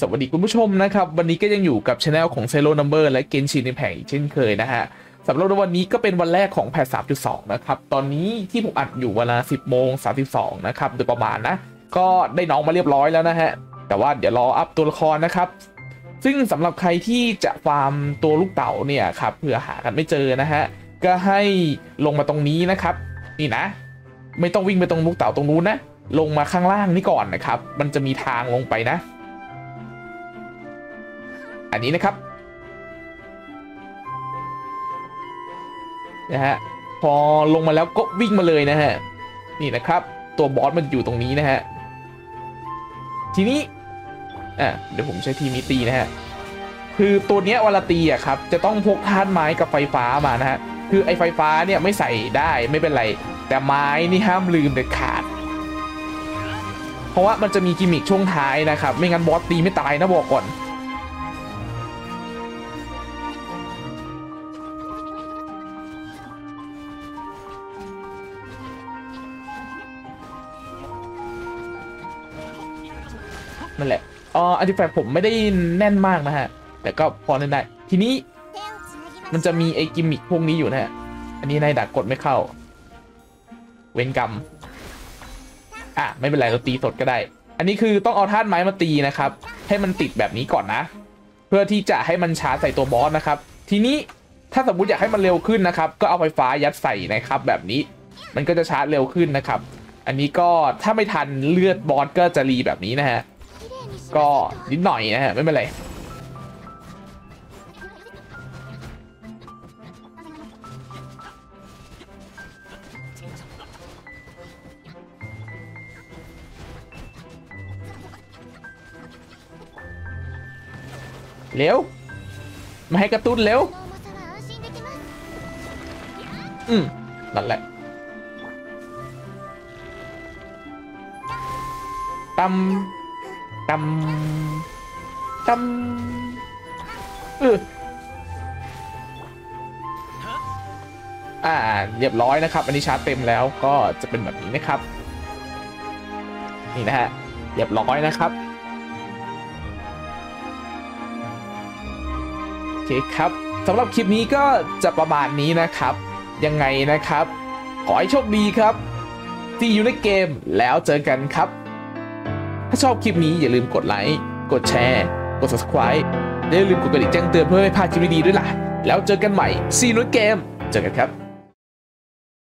สวัสดีคุณผู้ชมนะครับ วันนี้ก็ยังอยู่กับช anel ของ Zero Number และ Genshin Impact อีกเช่นเคยนะฮะสำหรับวันนี้ก็เป็นวันแรกของแพท3.2นะครับ ตอนนี้ที่ผมอัดอยู่เวลา10โมง32นะครับโดยประมาณนะ ก็ได้น้องมาเรียบร้อยแล้วนะฮะ แต่ว่าเดี๋ยวรออัพตัวละครนะครับ ซึ่งสำหรับใครที่จะฟาร์มตัวลูกเต๋าเนี่ยครับเผื่อหากันไม่เจอนะฮะก็ให้ลงมาตรงนี้นะครับ นี่นะ ไม่ต้องวิ่งไปตรงลูกเต๋าตรงนู้นนะลงมาข้างล่างนี่ก่อนนะครับ มันจะมีทางลงไปนะ อันนี้นะครับนะฮะพอลงมาแล้วก็วิ่งมาเลยนะฮะนี่นะครับ ตัวบอสมันอยู่ตรงนี้นะฮะทีนี้อะเดี๋ยวผมใช้ทีมิตีนะฮะคือตัวเนี้ยเวลาตีอะครับจะต้องพกท่านไม้กับไฟฟ้ามานะฮะคือไอ้ไฟฟ้าเนี่ยไม่ใส่ได้ไม่เป็นไร แต่ไม้นี่ห้ามลืมเด็ดขาด เพราะว่ามันจะมีกิมมิคช่วงท้ายนะครับ ไม่งั้นบอสตีไม่ตายนะบอกก่อน นั่นแหละอ๋ออาร์ติแฟกต์ผมไม่ได้แน่นมากนะฮะ แต่ก็พอเล่นได้ ทีนี้มันจะมีไอ้กิมมิคพวกนี้อยู่นะฮะ อันนี้นายดักกดไม่เข้า เว้นกรรม อะ ไม่เป็นไรเราตีสดก็ได้ อันนี้คือต้องเอาท่านไม้มาตีนะครับ ให้มันติดแบบนี้ก่อนนะ เพื่อที่จะให้มันชาร์จใส่ตัวบอสนะครับ ทีนี้ถ้าสมมุติอยากให้มันเร็วขึ้นนะครับ ก็เอาไฟฟ้ายัดใส่นะครับ แบบนี้ มันก็จะชาร์จเร็วขึ้นนะครับ อันนี้ก็ถ้าไม่ทันเลือดบอสก็จะรีแบบนี้นะฮะ ก็นิดหน่อยนะฮะไม่เป็นไรเร็ว มาให้กระตุ้นเร็ว อืม นั่นแหละตำ ตำตำเอออ่า เรียบร้อยนะครับ อันนี้ชาร์จเต็มแล้วก็จะเป็นแบบนี้นะครับ นี่นะฮะ เรียบร้อยนะครับโอเคครับสำหรับคลิปนี้ก็จะประมาณนี้นะครับ ยังไงนะครับ ขอให้โชคดีครับที่อยู่ในเกมแล้วเจอกันครับ ถ้าชอบคลิปนี้อย่าลืมกดไลค์ กดแชร์ กด subscribe และอย่าลืมกดกระดิ่งแจ้งเตือนเพื่อไม่พลาดคลิปดีๆด้วยล่ะ แล้วเจอกันใหม่ซีนุ้ยเกม เจอกันครับ